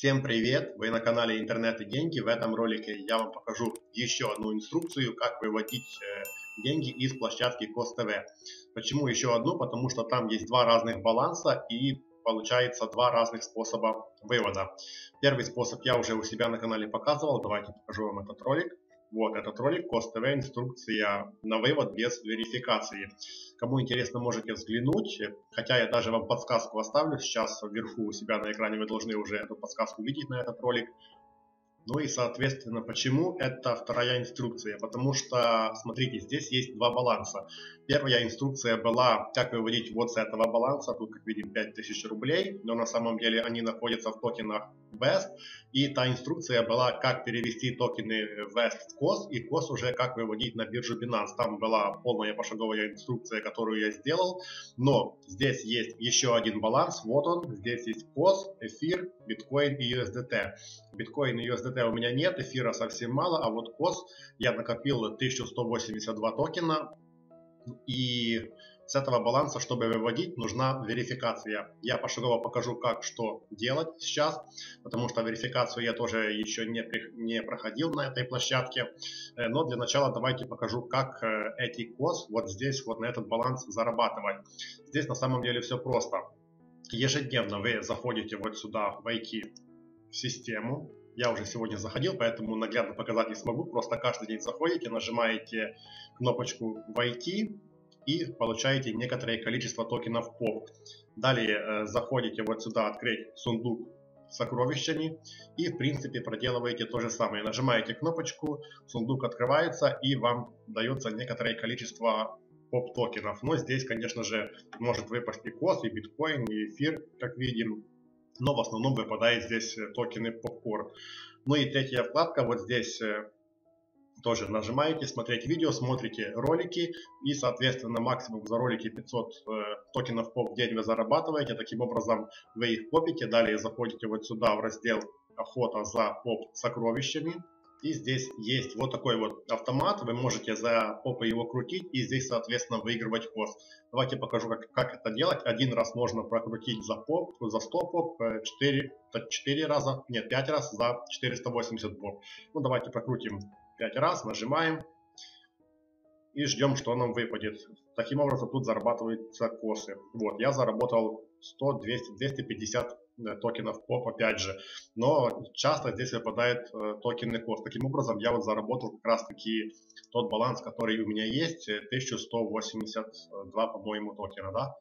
Всем привет! Вы на канале Интернет и деньги. В этом ролике я вам покажу еще одну инструкцию, как выводить э, деньги из площадки CostTV. Почему еще одну? Потому что там есть два разных баланса и получается два разных способа вывода. Первый способ я уже у себя на канале показывал. Давайте покажу вам этот ролик. Вот этот ролик, TV, инструкция на вывод без верификации. Кому интересно, можете взглянуть. Хотя я даже вам подсказку оставлю. Сейчас вверху у себя на экране вы должны уже эту подсказку видеть на этот ролик. Ну и, соответственно, почему это вторая инструкция? Потому что, смотрите, здесь есть два баланса. Первая инструкция была, как выводить вот с этого баланса. Тут, как видим, 5000 рублей. Но на самом деле они находятся в токенах West. И та инструкция была, как перевести токены West в COS. И COS уже как выводить на биржу Binance. Там была полная пошаговая инструкция, которую я сделал. Но здесь есть еще один баланс. Вот он. Здесь есть COS, эфир, биткоин и USDT. Биткоин и USDT у меня нет, эфира совсем мало, а вот COS я накопил 1182 токена. И с этого баланса, чтобы выводить, нужна верификация. Я пошагово покажу, как что делать сейчас, потому что верификацию я тоже еще не, не проходил на этой площадке. Э, но для начала давайте покажу, как э, эти COS вот здесь, вот на этот баланс зарабатывать. Здесь на самом деле все просто. Ежедневно вы заходите вот сюда, войти в систему, я уже сегодня заходил, поэтому наглядно показать не смогу. Просто каждый день заходите, нажимаете кнопочку «Войти» и получаете некоторое количество токенов POP. Далее э, заходите вот сюда «Открыть сундук с сокровищами» и в принципе проделываете то же самое. Нажимаете кнопочку, сундук открывается и вам дается некоторое количество поп токенов. Но здесь, конечно же, может выпасть и кос, и биткоин, и эфир, как видим но в основном выпадает здесь токены попкорн. Ну и третья вкладка, вот здесь э, тоже нажимаете смотреть видео, смотрите ролики и соответственно максимум за ролики 500 э, токенов поп в день вы зарабатываете. Таким образом вы их копите, далее заходите вот сюда в раздел охота за поп сокровищами. И здесь есть вот такой вот автомат, вы можете за попы его крутить и здесь, соответственно, выигрывать кост. Давайте покажу, как, как это делать. Один раз можно прокрутить за поп, за 100 поп, 4, 4 раза, нет, 5 раз за 480 поп. Ну, давайте прокрутим 5 раз, нажимаем и ждем, что нам выпадет. Таким образом, тут зарабатываются косы. Вот, я заработал 100, 200, 250 токенов POP опять же. Но часто здесь выпадает э, токены кост. Таким образом, я вот заработал как раз таки тот баланс, который у меня есть, 1182, э, по-моему, токена, да?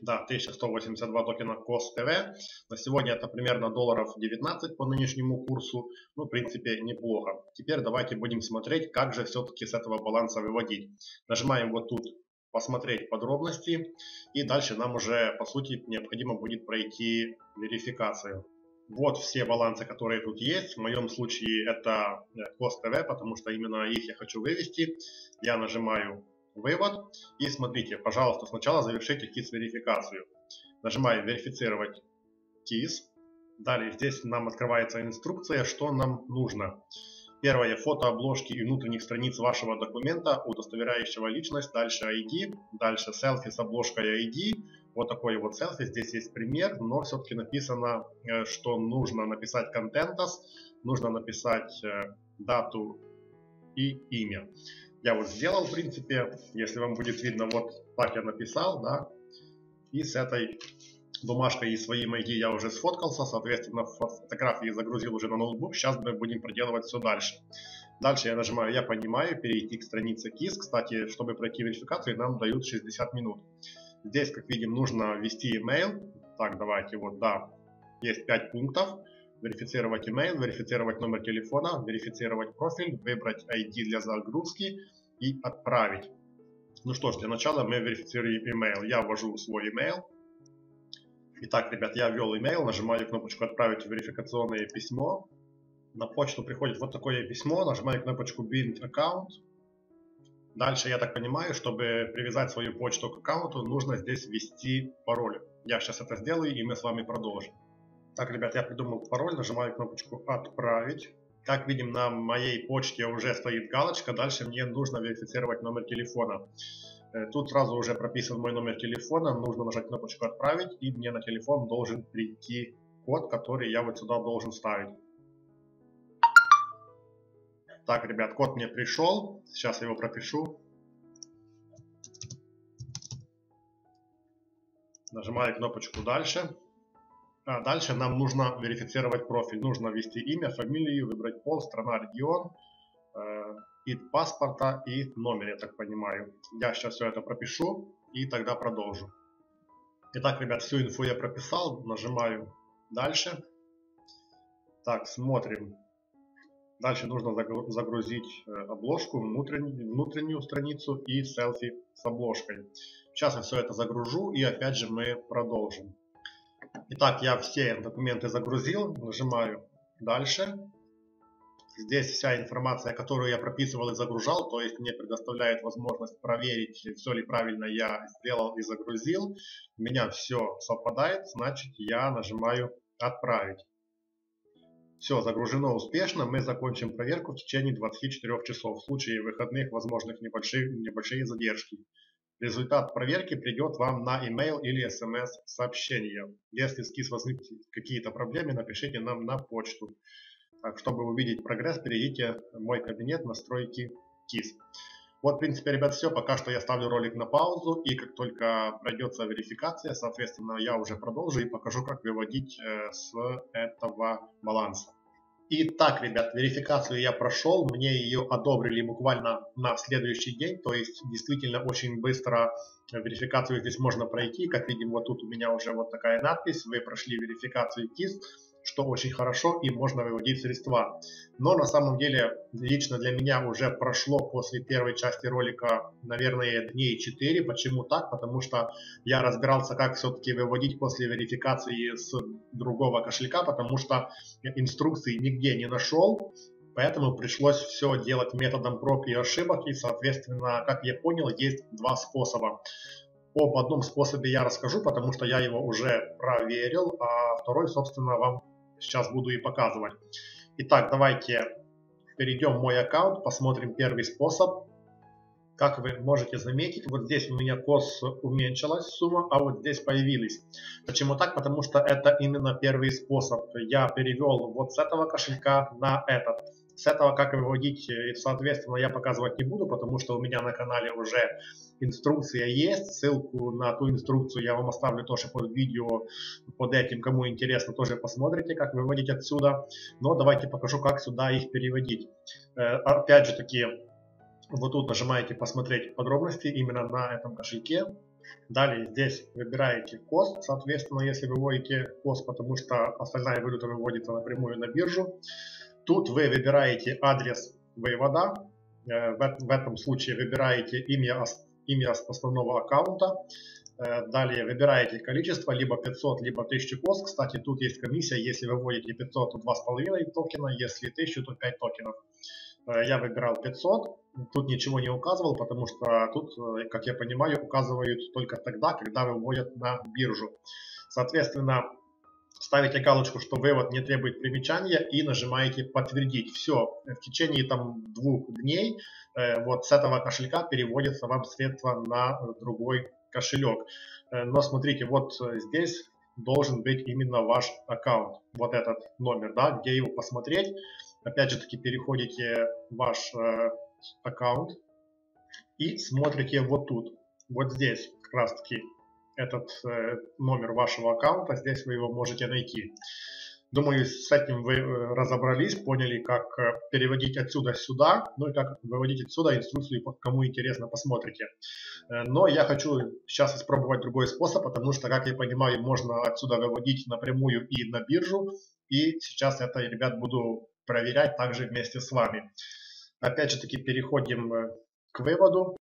Да, 1182 токена COST TV. На сегодня это примерно долларов 19 по нынешнему курсу. Ну, в принципе, неплохо. Теперь давайте будем смотреть, как же все-таки с этого баланса выводить. Нажимаем вот тут посмотреть подробности. И дальше нам уже, по сути, необходимо будет пройти верификацию. Вот все балансы, которые тут есть. В моем случае это Cost TV, потому что именно их я хочу вывести. Я нажимаю вывод. И смотрите, пожалуйста, сначала завершите KISS верификацию. Нажимаю верифицировать KISS. Далее здесь нам открывается инструкция, что нам нужно. Первое, фото обложки и внутренних страниц вашего документа, удостоверяющего личность, дальше ID, дальше селфи с обложкой ID, вот такой вот селфи, здесь есть пример, но все-таки написано, э, что нужно написать контентас, нужно написать э, дату и имя. Я вот сделал, в принципе, если вам будет видно, вот так я написал, да, и с этой бумажкой и своим ID я уже сфоткался, соответственно, фотографии загрузил уже на ноутбук. Сейчас мы будем проделывать все дальше. Дальше я нажимаю «Я понимаю», перейти к странице KISS. Кстати, чтобы пройти верификацию, нам дают 60 минут. Здесь, как видим, нужно ввести email. Так, давайте, вот, да, есть 5 пунктов. Верифицировать email, верифицировать номер телефона, верифицировать профиль, выбрать ID для загрузки и отправить. Ну что ж, для начала мы верифицируем email. Я ввожу свой email. Итак, ребят, я ввел email, нажимаю кнопочку «Отправить верификационное письмо». На почту приходит вот такое письмо, нажимаю кнопочку «Bind account». Дальше, я так понимаю, чтобы привязать свою почту к аккаунту, нужно здесь ввести пароль. Я сейчас это сделаю, и мы с вами продолжим. Так, ребят, я придумал пароль, нажимаю кнопочку «Отправить». Как видим, на моей почте уже стоит галочка. Дальше мне нужно верифицировать номер телефона. Э, тут сразу уже прописан мой номер телефона, нужно нажать кнопочку «Отправить», и мне на телефон должен прийти код, который я вот сюда должен ставить. Так, ребят, код мне пришел. Сейчас я его пропишу. Нажимаю кнопочку «Дальше». А дальше нам нужно верифицировать профиль. Нужно ввести имя, фамилию, выбрать пол, страна, регион, э, паспорта и номер, я так понимаю. Я сейчас все это пропишу и тогда продолжу. Итак, ребят, всю инфу я прописал. Нажимаю «Дальше». Так, смотрим. Дальше нужно загрузить э, обложку, внутреннюю, внутреннюю страницу и селфи с обложкой. Сейчас я все это загружу и опять же мы продолжим. Итак, я все документы загрузил, нажимаю «Дальше». Здесь вся информация, которую я прописывал и загружал, то есть мне предоставляет возможность проверить, все ли правильно я сделал и загрузил. У меня все совпадает, значит я нажимаю «Отправить». Все загружено успешно, мы закончим проверку в течение 24 часов. В случае выходных возможных небольшие, небольшие задержки. Результат проверки придет вам на email или смс сообщение. Если с KISS возникнут какие-то проблемы, напишите нам на почту. Так, чтобы увидеть прогресс, перейдите в мой кабинет настройки KISS. Вот, в принципе, ребят, все. Пока что я ставлю ролик на паузу. И как только пройдется верификация, соответственно, я уже продолжу и покажу, как выводить э, с этого баланса. Итак, ребят, верификацию я прошел, мне ее одобрили буквально на следующий день, то есть действительно очень быстро верификацию здесь можно пройти. Как видим, вот тут у меня уже вот такая надпись, вы прошли верификацию KISS что очень хорошо и можно выводить средства. Но на самом деле лично для меня уже прошло после первой части ролика, наверное, дней 4. Почему так? Потому что я разбирался, как все-таки выводить после верификации с другого кошелька, потому что инструкции нигде не нашел. Поэтому пришлось все делать методом проб и ошибок. И, соответственно, как я понял, есть два способа. Об одном способе я расскажу, потому что я его уже проверил, а второй, собственно, вам сейчас буду и показывать. Итак, давайте перейдем в мой аккаунт, посмотрим первый способ. Как вы можете заметить, вот здесь у меня кос уменьшилась сумма, а вот здесь появились. Почему так? Потому что это именно первый способ. Я перевел вот с этого кошелька на этот. С этого как выводить, э, соответственно, я показывать не буду, потому что у меня на канале уже инструкция есть. Ссылку на ту инструкцию я вам оставлю тоже под видео, под этим, кому интересно, тоже посмотрите, как выводить отсюда. Но давайте покажу, как сюда их переводить. Э, опять же таки, вот тут нажимаете посмотреть подробности именно на этом кошельке. Далее здесь выбираете кост, соответственно, если вы вводите кост, потому что остальная валюта выводится напрямую на биржу. Тут вы выбираете адрес вывода, э, в этом случае выбираете имя, имя основного аккаунта, э, далее выбираете количество, либо 500, либо 1000 кост. Кстати, тут есть комиссия, если вы вводите 500, то 2,5 токена, если 1000, то 5 токенов. Э, я выбирал 500, тут ничего не указывал, потому что тут, как я понимаю, указывают только тогда, когда выводят на биржу. Соответственно, ставите галочку, что вывод не требует примечания и нажимаете подтвердить. Все, в течение там двух дней э, вот с этого кошелька переводится вам средства на другой кошелек. Э, но смотрите, вот здесь должен быть именно ваш аккаунт, вот этот номер, да, где его посмотреть. Опять же таки переходите в ваш э, аккаунт и смотрите вот тут, вот здесь как раз таки этот э, номер вашего аккаунта, здесь вы его можете найти. Думаю, с этим вы э, разобрались, поняли, как э, переводить отсюда сюда, ну и как выводить отсюда инструкцию, кому интересно, посмотрите. Но я хочу сейчас испробовать другой способ, потому что, как я понимаю, можно отсюда выводить напрямую и на биржу. И сейчас это, ребят, буду проверять также вместе с вами. Опять же таки переходим к выводу.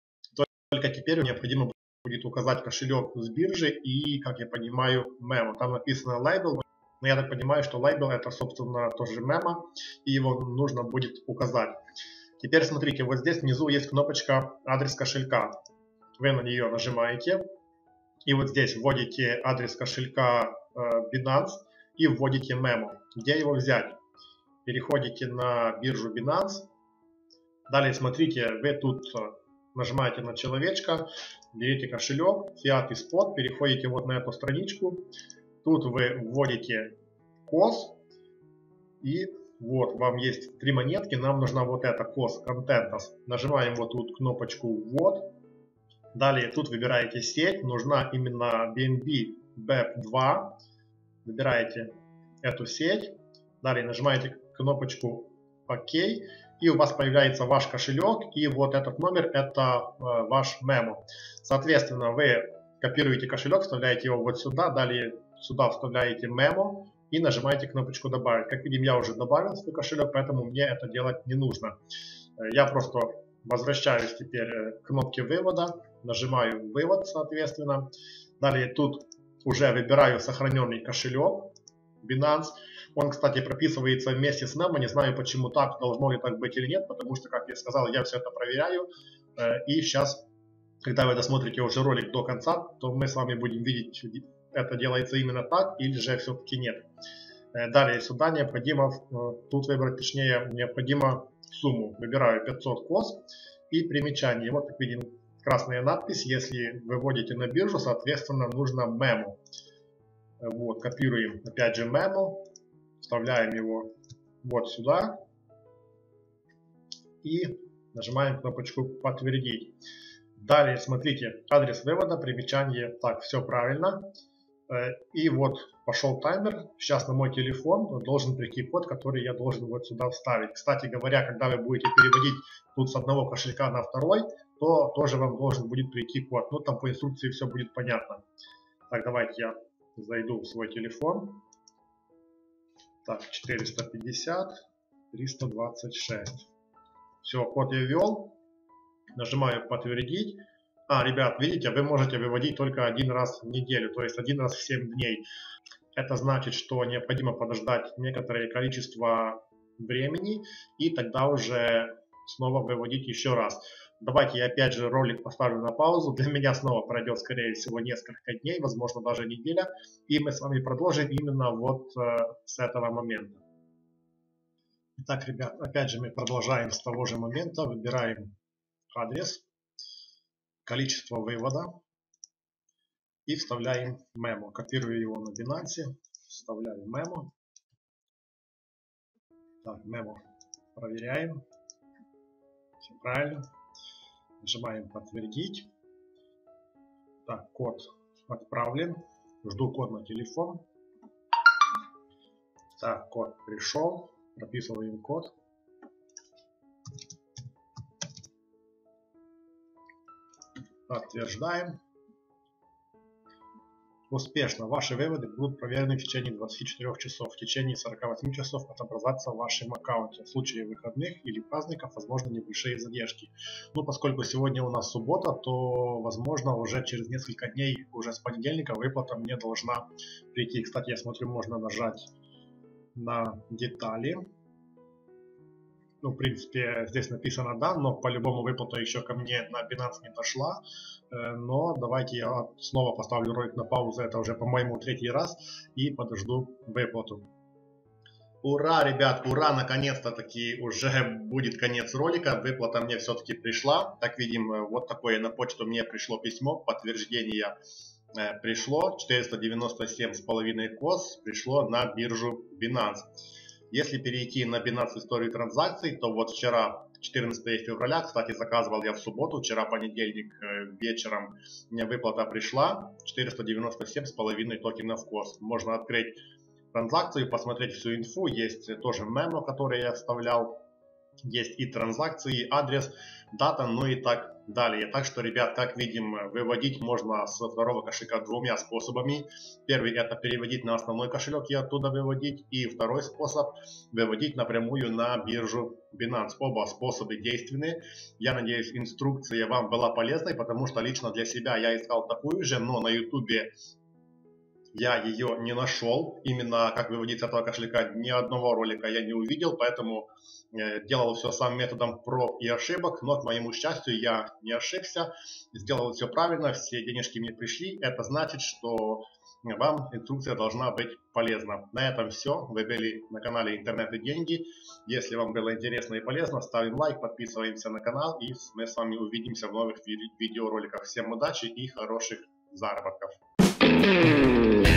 Только теперь необходимо будет указать кошелек с биржи и, как я понимаю, мемо. Там написано label, но я так понимаю, что label это, собственно, тоже мемо, и его нужно будет указать. Теперь смотрите, вот здесь внизу есть кнопочка адрес кошелька. Вы на нее нажимаете, и вот здесь вводите адрес кошелька э, Binance и вводите мемо. Где его взять? Переходите на биржу Binance. Далее смотрите, вы тут нажимаете на человечка, берете кошелек, Fiat и Spot, переходите вот на эту страничку. Тут вы вводите кос. И вот вам есть три монетки. Нам нужна вот эта кос контентас. Нажимаем вот тут кнопочку ввод. Далее тут выбираете сеть. Нужна именно BNB BEP2. Выбираете эту сеть. Далее нажимаете кнопочку ОК. И у вас появляется ваш кошелек. И вот этот номер это э, ваш мемо. Соответственно, вы копируете кошелек, вставляете его вот сюда. Далее сюда вставляете мемо и нажимаете кнопочку добавить. Как видим, я уже добавил свой кошелек, поэтому мне это делать не нужно. Э, я просто возвращаюсь теперь э, к кнопке вывода, нажимаю вывод, соответственно. Далее тут уже выбираю сохраненный кошелек Binance. Он, кстати, прописывается вместе с Nemo. Не знаю, почему так, должно ли так быть или нет, потому что, как я сказал, я все это проверяю. Э, и сейчас, когда вы досмотрите уже ролик до конца, то мы с вами будем видеть, это делается именно так или же все-таки нет. Э, далее сюда необходимо, э, тут выбрать точнее, необходимо сумму. Выбираю 500 кос и примечание. Вот как видим красная надпись. Если выводите на биржу, соответственно, нужно мемо. Вот, копируем опять же мемо, вставляем его вот сюда и нажимаем кнопочку подтвердить. Далее смотрите адрес вывода, примечание, так, все правильно. Э, и вот пошел таймер. Сейчас на мой телефон должен прийти код, который я должен вот сюда вставить. Кстати говоря, когда вы будете переводить тут с одного кошелька на второй, то тоже вам должен будет прийти код. Ну там по инструкции все будет понятно. Так, давайте я зайду в свой телефон. Так, 450, 326. Все, код я ввел. Нажимаю подтвердить. А, ребят, видите, вы можете выводить только один раз в неделю, то есть один раз в 7 дней. Это значит, что необходимо подождать некоторое количество времени и тогда уже снова выводить еще раз. Давайте я опять же ролик поставлю на паузу. Для меня снова пройдет, скорее всего, несколько дней, возможно, даже неделя. И мы с вами продолжим именно вот э, с этого момента. Итак, ребят, опять же мы продолжаем с того же момента. Выбираем адрес, количество вывода и вставляем мемо. Копирую его на Binance, вставляю мемо. Так, мемо проверяем. Все правильно. Нажимаем подтвердить. Так, код отправлен. Жду код на телефон. Так, код пришел. Прописываем код. Подтверждаем. Успешно. Ваши выводы будут проверены в течение 24 часов. В течение 48 часов отобразаться в вашем аккаунте. В случае выходных или праздников возможно небольшие задержки. Но поскольку сегодня у нас суббота, то возможно уже через несколько дней, уже с понедельника выплата мне должна прийти. Кстати, я смотрю, можно нажать на детали ну, в принципе, здесь написано да, но по-любому выплата еще ко мне на Binance не дошла. Э, но давайте я снова поставлю ролик на паузу, это уже по-моему третий раз, и подожду выплату. Ура, ребят, ура, наконец-то таки уже будет конец ролика, выплата мне все-таки пришла. Так видим, э, вот такое на почту мне пришло письмо, подтверждение э, пришло, 497,5 кос пришло на биржу Binance. Если перейти на Binance историю транзакций, то вот вчера, 14 февраля, кстати, заказывал я в субботу, вчера понедельник э, вечером мне выплата пришла, 497,5 токенов КОС. Можно открыть транзакцию, посмотреть всю инфу, есть тоже мемо, который я вставлял, есть и транзакции, и адрес, дата, ну и так далее. Так что, ребят, как видим, выводить можно с второго кошелька двумя способами. Первый это переводить на основной кошелек и оттуда выводить. И второй способ выводить напрямую на биржу Binance. Оба способы действенны. Я надеюсь, инструкция вам была полезной, потому что лично для себя я искал такую же, но на YouTube я ее не нашел. Именно как выводить с этого кошелька ни одного ролика я не увидел, поэтому э, делал все сам методом проб и ошибок, но к моему счастью я не ошибся, сделал все правильно, все денежки мне пришли. Это значит, что вам инструкция должна быть полезна. На этом все. Вы были на канале Интернет и Деньги. Если вам было интересно и полезно, ставим лайк, подписываемся на канал и мы с вами увидимся в новых видеороликах. Всем удачи и хороших заработков. Mm-hmm.